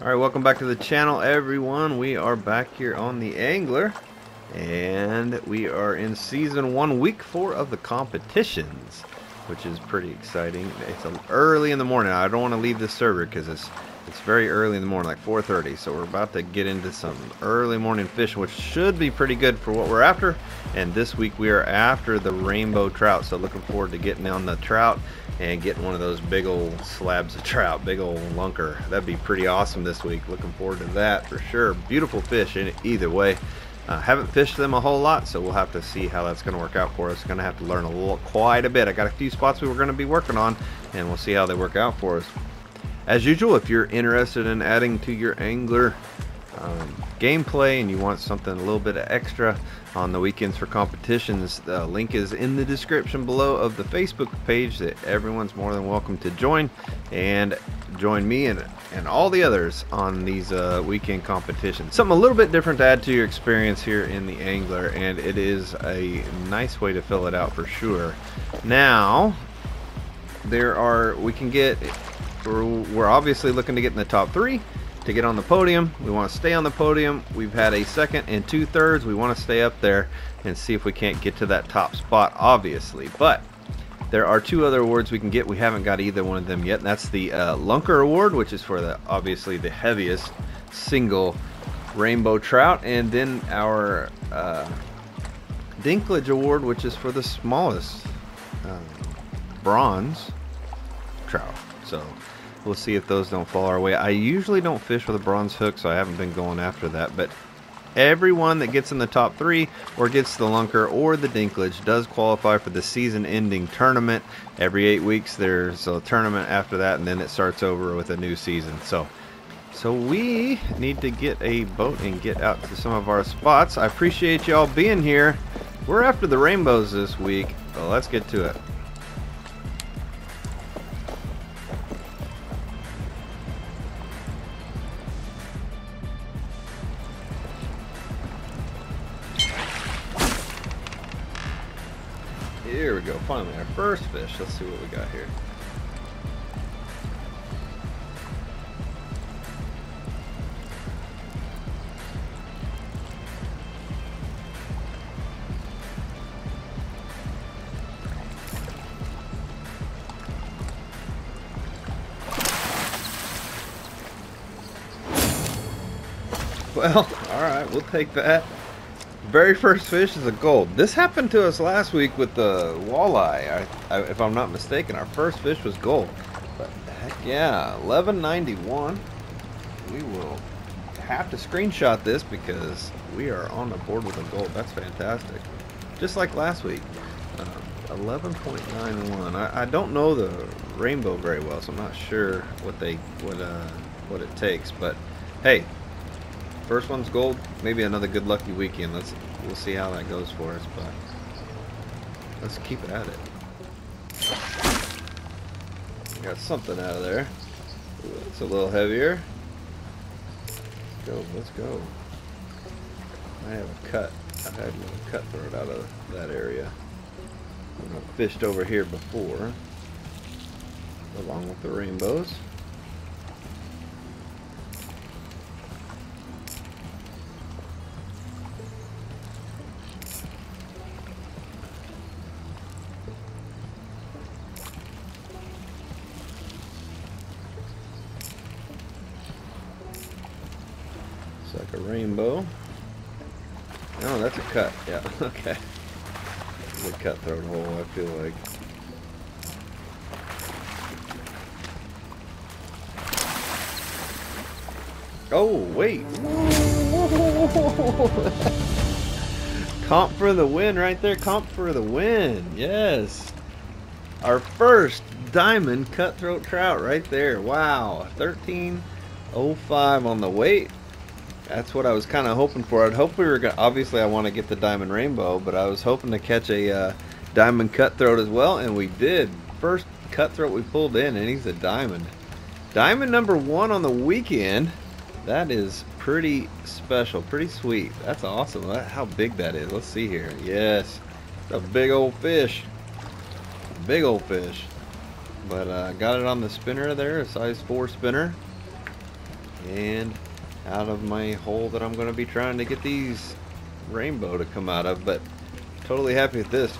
Alright, welcome back to the channel everyone. We are back here on the Angler and we are in season 1 week 4 of the competitions which is pretty exciting. It's early in the morning. I don't want to leave this server because it's it's very early in the morning, like 4.30. So we're about to get into some early morning fishing, which should be pretty good for what we're after. And this week we are after the rainbow trout. So looking forward to getting on the trout and getting one of those big old slabs of trout, big old lunker. That'd be pretty awesome this week. Looking forward to that for sure. Beautiful fish in either way. Uh, haven't fished them a whole lot, so we'll have to see how that's going to work out for us. Going to have to learn a little, quite a bit. I got a few spots we were going to be working on, and we'll see how they work out for us. As usual, if you're interested in adding to your angler um, gameplay and you want something a little bit of extra on the weekends for competitions, the link is in the description below of the Facebook page that everyone's more than welcome to join and join me and, and all the others on these uh, weekend competitions. Something a little bit different to add to your experience here in the Angler and it is a nice way to fill it out for sure. Now, there are, we can get, we're, we're obviously looking to get in the top three to get on the podium. We want to stay on the podium. We've had a second and two thirds. We want to stay up there and see if we can't get to that top spot, obviously. But there are two other awards we can get. We haven't got either one of them yet. That's the uh, Lunker Award, which is for the obviously the heaviest single rainbow trout, and then our uh, Dinklage Award, which is for the smallest um, bronze trout. So We'll see if those don't fall our way. I usually don't fish with a bronze hook, so I haven't been going after that. But everyone that gets in the top three or gets the lunker or the dinklage does qualify for the season-ending tournament. Every eight weeks, there's a tournament after that, and then it starts over with a new season. So, so we need to get a boat and get out to some of our spots. I appreciate y'all being here. We're after the rainbows this week, so let's get to it. Finally our first fish. Let's see what we got here. Well, alright, we'll take that. Very first fish is a gold. This happened to us last week with the walleye. I, I, if I'm not mistaken, our first fish was gold. But heck yeah, 1191. We will have to screenshot this because we are on the board with a gold. That's fantastic. Just like last week. Um, 11.91. I, I don't know the rainbow very well, so I'm not sure what they what uh what it takes. But hey, First one's gold. Maybe another good lucky weekend. Let's we'll see how that goes for us, but let's keep it at it. Got something out of there. It's a little heavier. Let's go. Let's go. I have a cut. I had a little cutthroat out of that area. I've fished over here before, along with the rainbows. The cutthroat hole, I feel like. Oh, wait. Comp for the win right there. Comp for the win. Yes. Our first diamond cutthroat trout right there. Wow. 13.05 on the weight that's what I was kind of hoping for. I'd hope we were going to, obviously I want to get the diamond rainbow, but I was hoping to catch a uh, diamond cutthroat as well, and we did. First cutthroat we pulled in, and he's a diamond. Diamond number one on the weekend. That is pretty special, pretty sweet. That's awesome. How big that is. Let's see here. Yes, a big old fish. Big old fish. But uh, got it on the spinner there, a size 4 spinner. and out of my hole that I'm going to be trying to get these rainbow to come out of. But totally happy with this.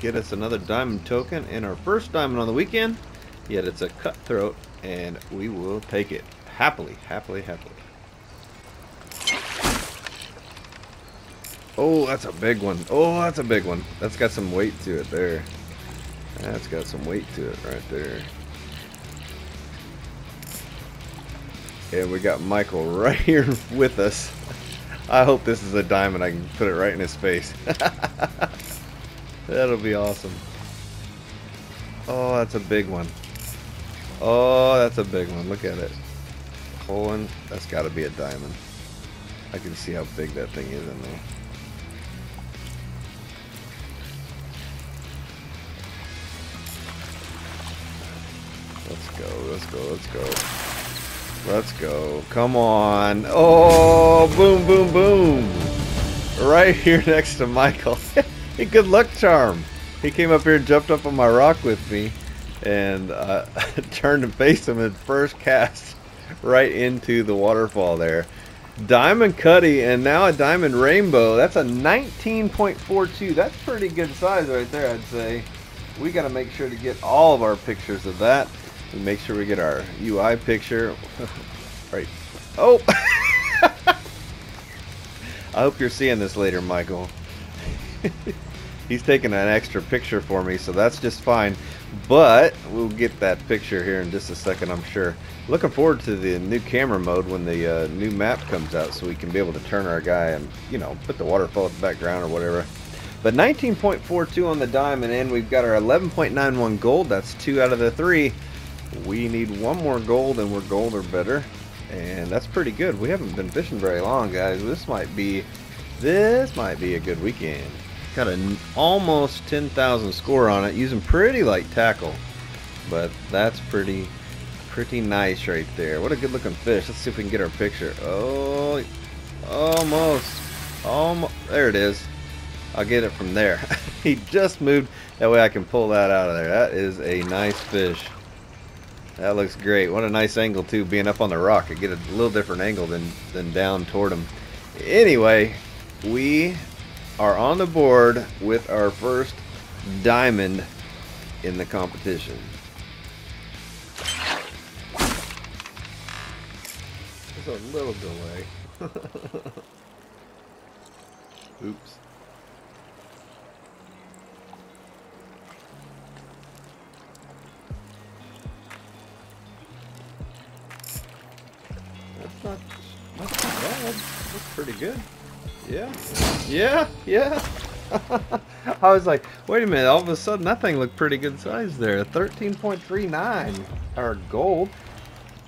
Get us another diamond token and our first diamond on the weekend. Yet it's a cutthroat and we will take it happily, happily, happily. Oh, that's a big one. Oh, that's a big one. That's got some weight to it there. That's got some weight to it right there. And we got Michael right here with us. I hope this is a diamond. I can put it right in his face. That'll be awesome. Oh, that's a big one. Oh, that's a big one. Look at it. Colin, that's got to be a diamond. I can see how big that thing is in there. Let's go, let's go, let's go. Let's go. Come on. Oh, boom, boom, boom. Right here next to Michael. hey, good luck charm. He came up here and jumped up on my rock with me and uh, turned and faced him and first cast right into the waterfall there. Diamond Cuddy and now a Diamond Rainbow. That's a 19.42. That's pretty good size right there, I'd say. We got to make sure to get all of our pictures of that. And make sure we get our UI picture. right. Oh! I hope you're seeing this later, Michael. He's taking an extra picture for me, so that's just fine. But we'll get that picture here in just a second, I'm sure. Looking forward to the new camera mode when the uh, new map comes out so we can be able to turn our guy and, you know, put the waterfall in the background or whatever. But 19.42 on the diamond, and we've got our 11.91 gold. That's two out of the three. We need one more gold and we're gold or better. And that's pretty good. We haven't been fishing very long, guys. This might be this might be a good weekend. Got an almost 10,000 score on it using pretty light tackle. But that's pretty pretty nice right there. What a good looking fish. Let's see if we can get our picture. Oh, almost. Almost. There it is. I'll get it from there. he just moved. That way I can pull that out of there. That is a nice fish. That looks great. What a nice angle too, being up on the rock. I get a little different angle than, than down toward him. Anyway, we are on the board with our first diamond in the competition. There's a little delay. Oops. Not, that's not bad. That's pretty good. Yeah. Yeah, yeah. I was like, wait a minute, all of a sudden that thing looked pretty good size there. 13.39 our gold.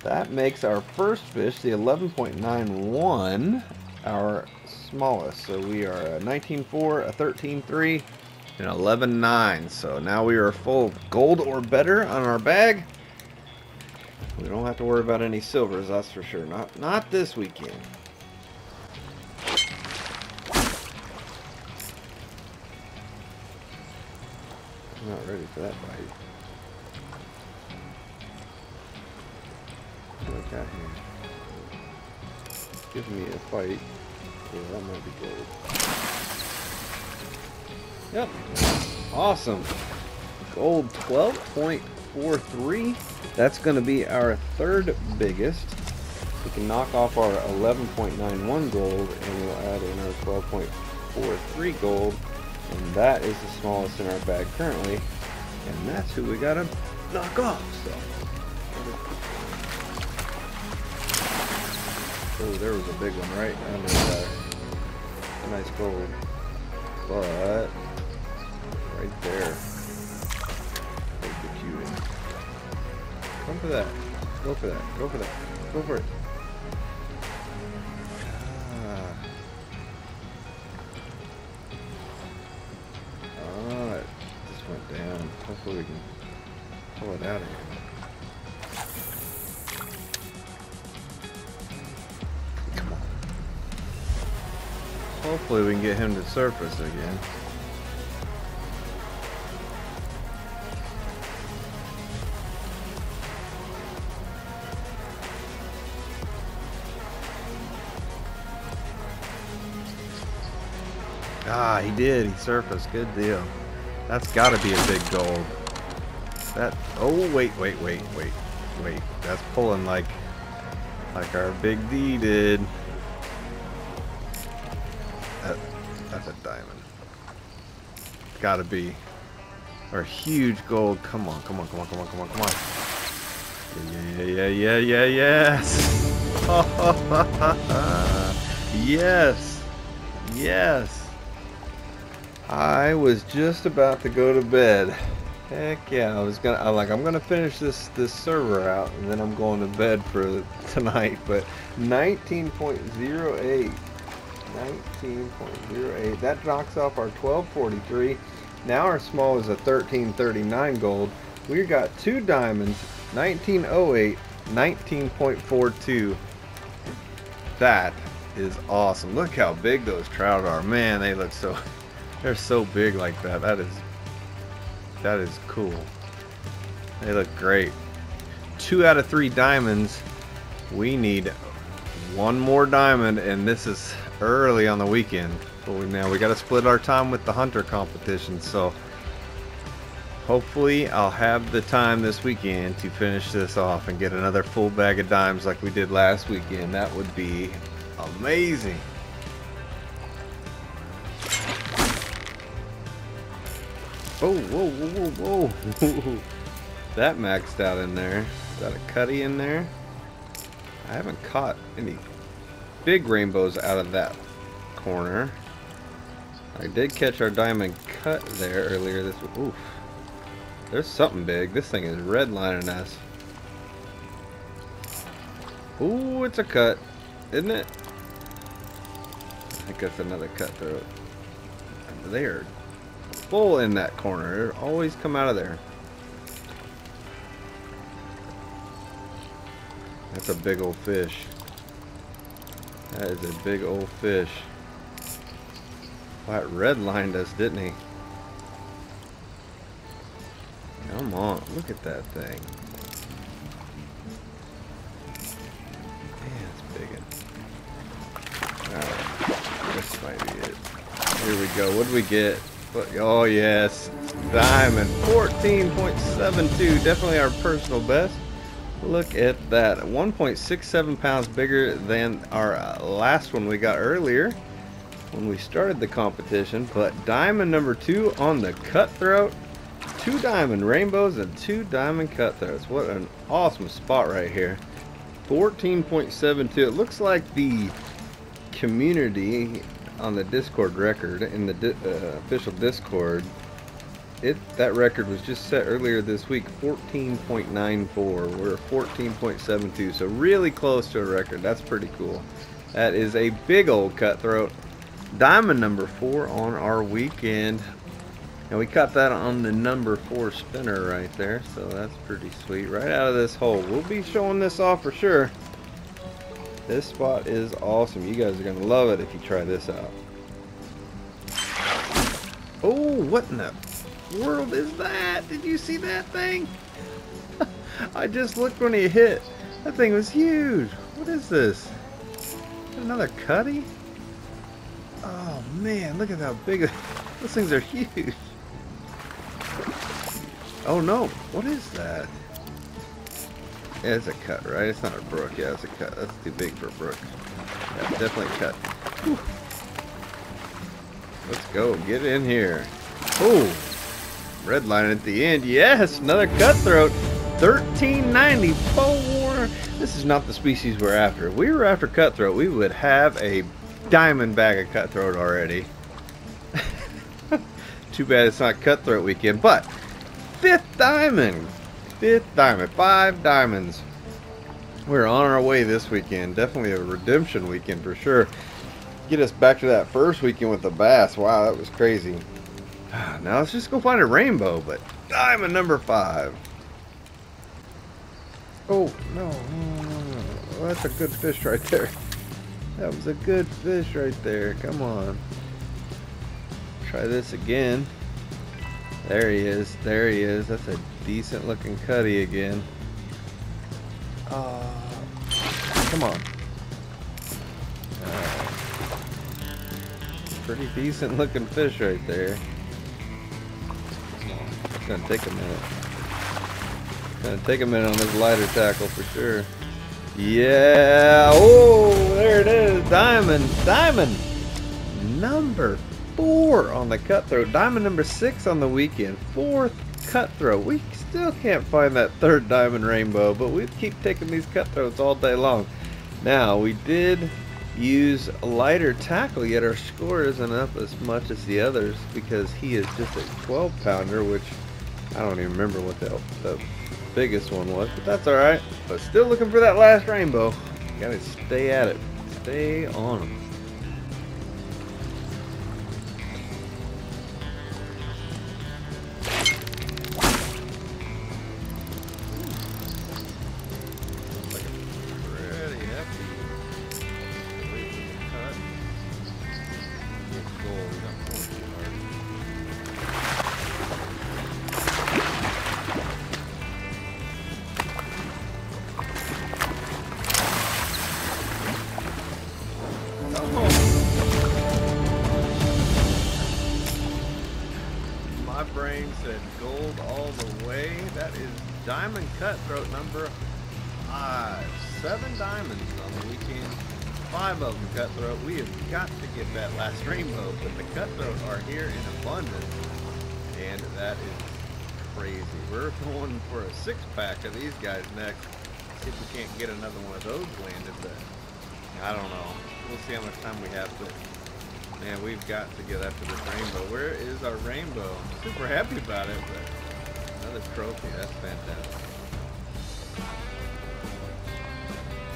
That makes our first fish, the 11.91, our smallest. So we are a 19.4, a 13.3, and 11.9. So now we are full gold or better on our bag. We don't have to worry about any silvers, that's for sure. Not not this weekend. I'm not ready for that bite. What got here? Give me a fight. Yeah, that might be gold. Yep. Awesome. Gold 12.43. That's going to be our third biggest. We can knock off our 11.91 gold and we'll add in our 12.43 gold. And that is the smallest in our bag currently. And that's who we got to knock off. So. Oh, there was a big one right under. A nice gold. But, right there. Come for that. Go for that. Go for that. Go for it. Ah. Oh, it just went down. Hopefully we can pull it out of here. Come on. Hopefully we can get him to surface again. Ah, he did. He surfaced. Good deal. That's got to be a big gold. That. Oh, wait, wait, wait, wait, wait. That's pulling like, like our big D did. That, that's a diamond. Got to be. Or huge gold. Come on, come on, come on, come on, come on, come on. Yeah, yeah, yeah, yeah, yes. yes. Yes. I was just about to go to bed. Heck yeah, I was gonna I like I'm gonna finish this this server out and then I'm going to bed for tonight, but 19.08 19.08 that knocks off our 1243 now our small is a 1339 gold. We got two diamonds 1908 19.42 that is awesome. Look how big those trout are. Man they look so they're so big like that. That is that is cool. They look great. Two out of three diamonds. We need one more diamond and this is early on the weekend. But we, now we got to split our time with the hunter competition so hopefully I'll have the time this weekend to finish this off and get another full bag of dimes like we did last weekend. That would be amazing Oh, whoa, whoa, whoa, whoa. that maxed out in there. Is that a cutty in there? I haven't caught any big rainbows out of that corner. I did catch our diamond cut there earlier this Oof. There's something big. This thing is redlining us. Ooh, it's a cut. Isn't it? I think that's another cutthroat. There full in that corner. It always come out of there. That's a big old fish. That is a big old fish. That red lined us, didn't he? Come on, look at that thing. Man, it's big. This might be it. Here we go. What do we get? But oh yes, diamond 14.72, definitely our personal best. Look at that, 1.67 pounds bigger than our uh, last one we got earlier when we started the competition. But diamond number two on the cutthroat, two diamond rainbows and two diamond cutthroats. What an awesome spot right here. 14.72. It looks like the community on the Discord record in the di uh, official Discord, it that record was just set earlier this week, 14.94. We're 14.72, so really close to a record. That's pretty cool. That is a big old cutthroat. Diamond number four on our weekend. And we caught that on the number four spinner right there, so that's pretty sweet. Right out of this hole. We'll be showing this off for sure. This spot is awesome. You guys are going to love it if you try this out. Oh, what in the world is that? Did you see that thing? I just looked when he hit. That thing was huge. What is this? Another cutty? Oh man, look at how big those things are huge. Oh no, what is that? It's a cut, right? It's not a brook. Yeah, it's a cut. That's too big for a brook. Yeah, definitely cut. Whew. Let's go. Get in here. Oh, red line at the end. Yes, another cutthroat. 1394. This is not the species we're after. If we were after cutthroat, we would have a diamond bag of cutthroat already. Too bad it's not cutthroat weekend, but fifth diamond. Fifth diamond. Five diamonds. We're on our way this weekend. Definitely a redemption weekend for sure. Get us back to that first weekend with the bass. Wow, that was crazy. Now let's just go find a rainbow, but diamond number five. Oh, no, no, no, no. Oh, that's a good fish right there. That was a good fish right there. Come on. Try this again. There he is. There he is. That's a decent looking cutty again. Uh, come on. Uh, pretty decent looking fish right there. It's gonna take a minute. It's gonna take a minute on this lighter tackle for sure. Yeah, oh, there it is, diamond, diamond, number four on the cutthroat, diamond number six on the weekend, fourth cutthroat. We still can't find that third diamond rainbow, but we keep taking these cutthroats all day long. Now, we did use lighter tackle, yet our score isn't up as much as the others because he is just a 12 pounder, which I don't even remember what the, the biggest one was, but that's alright. But still looking for that last rainbow. Gotta stay at it. Stay on them. Diamond cutthroat number five. Seven diamonds on the weekend. Five of them cutthroat. We have got to get that last rainbow, but the cutthroat are here in abundance. And that is crazy. We're going for a six pack of these guys next. See if we can't get another one of those landed, but I don't know. We'll see how much time we have but Man, we've got to get after this rainbow. Where is our rainbow? I'm super happy about it, but another trophy. That's fantastic.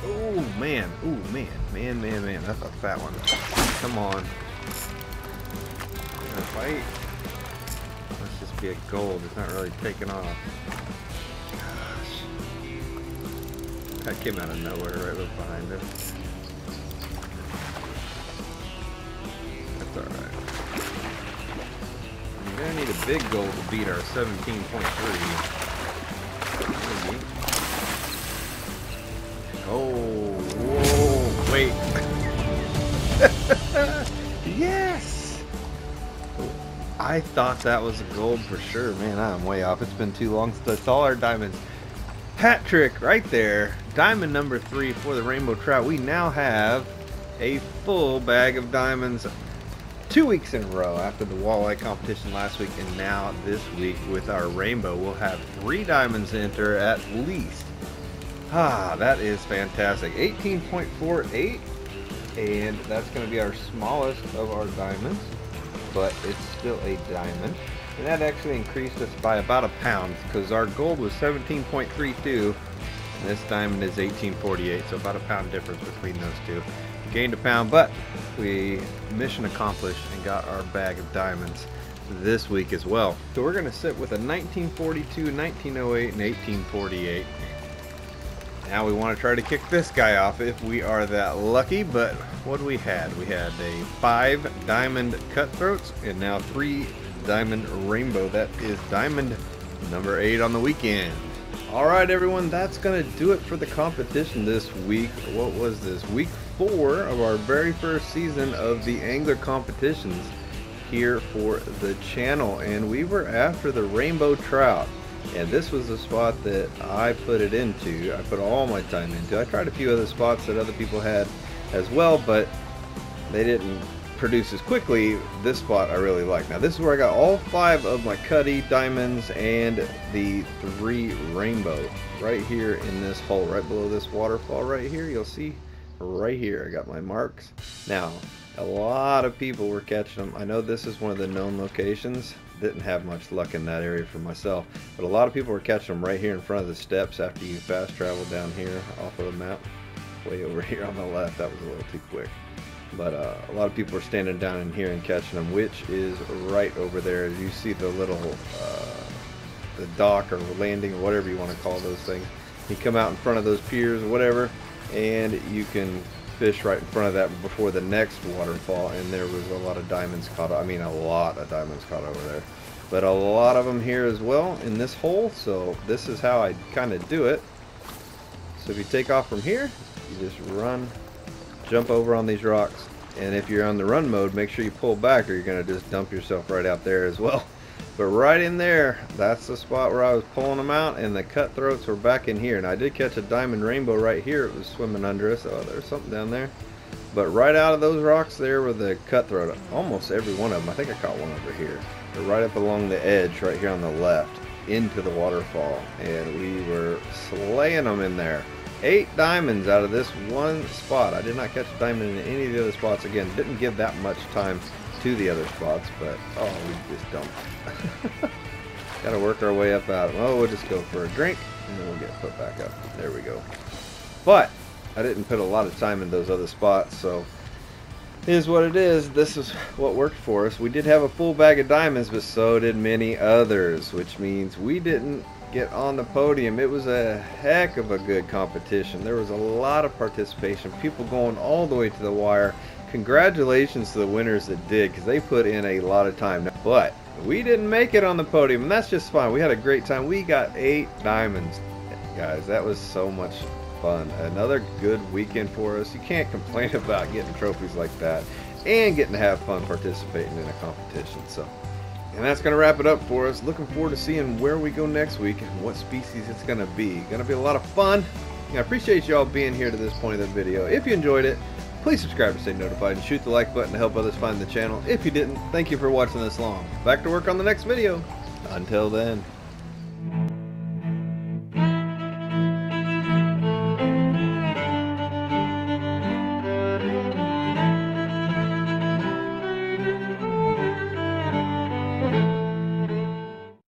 Oh, man. Oh, man. Man, man, man. That's a fat one. Come on. Gonna fight. Let's just be a gold. It's not really taking off. Gosh. That came out of nowhere right behind us. You're gonna need a big goal to beat our 17.3. Oh, whoa, wait. yes! I thought that was a gold for sure. Man, I'm way off. It's been too long since I saw our diamonds. Hat trick right there. Diamond number three for the rainbow trout. We now have a full bag of diamonds two weeks in a row after the walleye competition last week and now this week with our rainbow we'll have three diamonds enter at least. Ah that is fantastic. 18.48 and that's going to be our smallest of our diamonds but it's still a diamond. And that actually increased us by about a pound because our gold was 17.32 and this diamond is 1848 so about a pound difference between those two gained a pound, but we mission accomplished and got our bag of diamonds this week as well. So we're going to sit with a 1942, 1908, and 1848. Now we want to try to kick this guy off if we are that lucky, but what we had? We had a five diamond cutthroats and now three diamond rainbow. That is diamond number eight on the weekend. Alright everyone, that's going to do it for the competition this week. What was this? Week four of our very first season of the angler competitions here for the channel. And we were after the rainbow trout. And this was the spot that I put it into. I put all my time into. I tried a few other spots that other people had as well, but they didn't produce as quickly, this spot I really like. Now this is where I got all five of my cutty diamonds and the three rainbow right here in this hole, right below this waterfall right here. You'll see right here I got my marks. Now a lot of people were catching them. I know this is one of the known locations. Didn't have much luck in that area for myself, but a lot of people were catching them right here in front of the steps after you fast travel down here off of the map. Way over here on the left, that was a little too quick. But uh, a lot of people are standing down in here and catching them, which is right over there. You see the little uh, the dock or landing or whatever you want to call those things. You come out in front of those piers or whatever, and you can fish right in front of that before the next waterfall. And there was a lot of diamonds caught. I mean, a lot of diamonds caught over there. But a lot of them here as well in this hole. So this is how I kind of do it. So if you take off from here, you just run jump over on these rocks And if you're on the run mode, make sure you pull back or you're to just dump yourself right out there as well. But right in there, that's the spot where I was pulling them out, and the cutthroats were back in here. And I did catch a diamond rainbow right here. It was swimming under us. Oh, there's something down there. But right out of those rocks there were the cutthroat. Almost every one of them. I think I caught one over here. They're right up along the edge, right here on the left, into the waterfall. And we were slaying them in there. Eight diamonds out of this one spot. I did not catch a diamond in any of the other spots. Again, didn't give that much time to the other spots, but oh, we just dumped. Got to work our way up out. Oh, we'll just go for a drink, and then we'll get put back up. There we go. But I didn't put a lot of time in those other spots, so is what it is. This is what worked for us. We did have a full bag of diamonds, but so did many others, which means we didn't get on the podium. It was a heck of a good competition. There was a lot of participation, people going all the way to the wire congratulations to the winners that did because they put in a lot of time. But we didn't make it on the podium, and that's just fine. We had a great time. We got eight diamonds, guys. That was so much fun. Another good weekend for us. You can't complain about getting trophies like that and getting to have fun participating in a competition. So, and that's going to wrap it up for us. Looking forward to seeing where we go next week and what species it's going to be. Going to be a lot of fun. I appreciate y'all being here to this point of the video. If you enjoyed it, Please subscribe to stay notified and shoot the like button to help others find the channel. If you didn't, thank you for watching this long. Back to work on the next video. Until then.